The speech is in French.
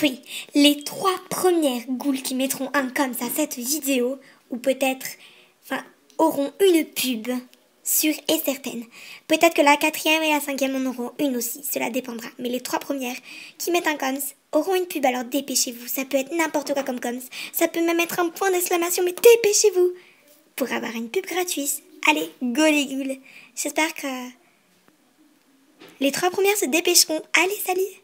Oui, les trois premières goules qui mettront un comme à cette vidéo, ou peut-être, enfin, auront une pub, sûre et certaine. Peut-être que la quatrième et la cinquième en auront une aussi, cela dépendra. Mais les trois premières qui mettent un coms auront une pub, alors dépêchez-vous. Ça peut être n'importe quoi comme coms, ça peut même être un point d'exclamation, mais dépêchez-vous pour avoir une pub gratuite. Allez, go les goules J'espère que les trois premières se dépêcheront. Allez, salut